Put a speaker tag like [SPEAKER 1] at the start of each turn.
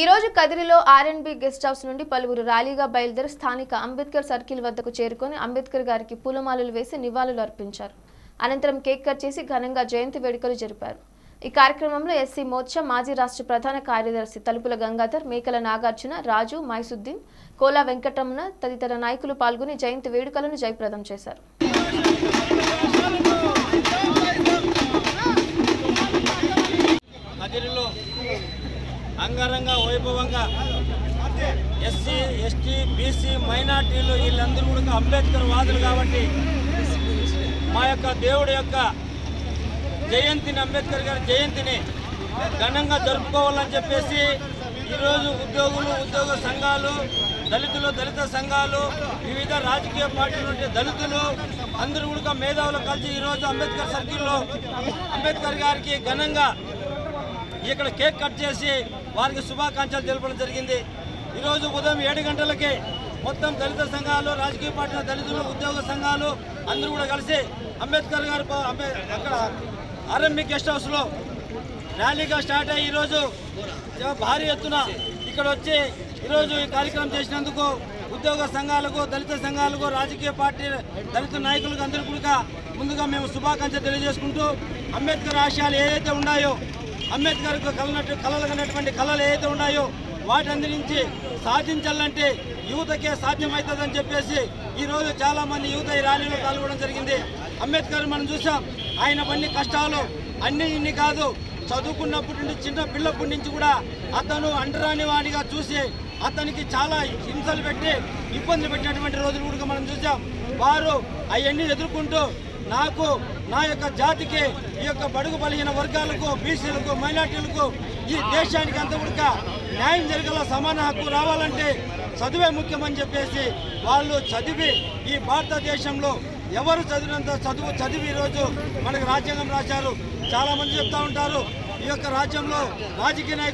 [SPEAKER 1] ఈ రోజు కదిరిలో R&B guest house నుండి పలువురు ర్యాలీగా బయలుదేరి స్థానిక అంబేద్కర్ సర్కిల్ వద్దకు చేరుకొని అంబేద్కర్ గారికి పూలమాలలు వేసి నివాళులు అర్పించారు. అనంతరం కేక్ కట్ చేసి ఘనంగా జయంతి వేడుకలు జరిపారు. ఈ కార్యక్రమంలో ఎస్సీ మోర్చా మాజీ రాష్ట్ర ప్రధాన కార్యదర్శి తలుపుల గంగాధర్ మేకల నాగార్జున రాజు మైసుద్దీన్ కోలా వెంకటరమణ తదితర నాయకులు పాల్గొని జయంతి వేడుకలను జయప్రదం చేశారు.
[SPEAKER 2] అంగరంగ వైభవంగా ఎస్సీ ఎస్టీ బీసీ మైనార్టీలు వీళ్ళందరూ కూడా అంబేద్కర్ వాదులు కాబట్టి మా యొక్క దేవుడి యొక్క జయంతిని అంబేద్కర్ గారి జయంతిని ఘనంగా జరుపుకోవాలని చెప్పేసి ఈరోజు ఉద్యోగులు ఉద్యోగ సంఘాలు దళితులు దళిత సంఘాలు వివిధ రాజకీయ పార్టీల నుండి దళితులు అందరూ కూడా మేధావులు కలిసి ఈరోజు అంబేద్కర్ సర్కిల్లో అంబేద్కర్ గారికి ఘనంగా ఇక్కడ కేక్ కట్ చేసి వారికి శుభాకాంక్షలు తెలపడం జరిగింది. ఈరోజు ఉదయం ఏడు గంటలకి మొత్తం దళిత సంఘాలు రాజకీయ పార్టీల దళితులు ఉద్యోగ సంఘాలు అందరూ కూడా కలిసి అంబేద్కర్ గారు అక్కడ ఆర్ఎంబి గెస్ట్ హౌస్లో ర్యాలీగా స్టార్ట్ అయ్యి ఈరోజు భారీ ఎత్తున ఇక్కడ వచ్చి ఈరోజు ఈ కార్యక్రమం చేసినందుకు ఉద్యోగ సంఘాలకు దళిత సంఘాలకు రాజకీయ పార్టీ దళిత నాయకులకు అందరికీ కూడా ముందుగా మేము శుభాకాంక్షలు తెలియజేసుకుంటూ అంబేద్కర్ ఆశయాలు ఏదైతే ఉన్నాయో అంబేద్కర్ కలనట్టు కళలు కన్నటువంటి కళలు ఏదైతే ఉన్నాయో వాటందరి నుంచి సాధించాలంటే యువతకే సాధ్యమవుతుందని చెప్పేసి ఈరోజు చాలామంది యువత ఈ ర్యాలీలో పాల్గొనడం జరిగింది. అంబేద్కర్ మనం చూసాం ఆయన పన్ని కష్టాలు అన్ని ఇన్ని కాదు. చదువుకున్నప్పటి నుండి చిన్న పిల్లప్పటి నుంచి కూడా అతను అంటరాని వాడిగా చూసి అతనికి చాలా హింసలు పెట్టి ఇబ్బందులు పెట్టినటువంటి రోజులు కూడా మనం చూసాం. వారు అవన్నీ ఎదుర్కొంటూ నాకు నా యొక్క జాతికి ఈ యొక్క బడుగు బలిగిన వర్గాలకు బీసీలకు మైనార్టీలకు ఈ దేశానికి అంత ఉడక న్యాయం జరగల సమాన హక్కు రావాలంటే చదువే ముఖ్యమని చెప్పేసి వాళ్ళు చదివి ఈ భారతదేశంలో ఎవరు చదివినంత చదువు చదివి ఈరోజు మనకు రాజ్యాంగం రాశారు. చాలామంది చెప్తా ఉంటారు ఈ యొక్క రాజ్యంలో రాజకీయ నాయకులు